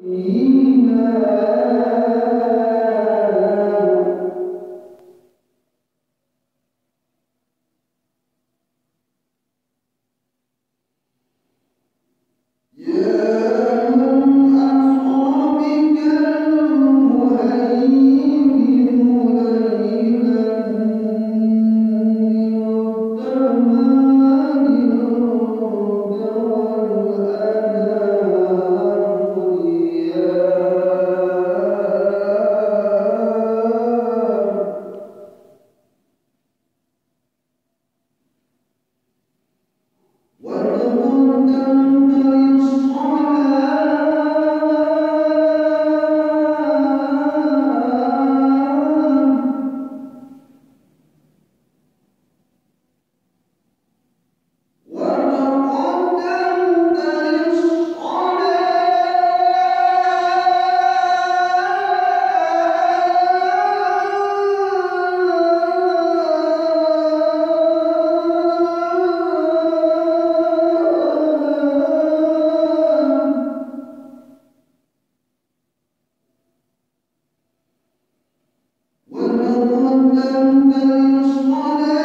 إِنَّا يصلى أنت المصطفى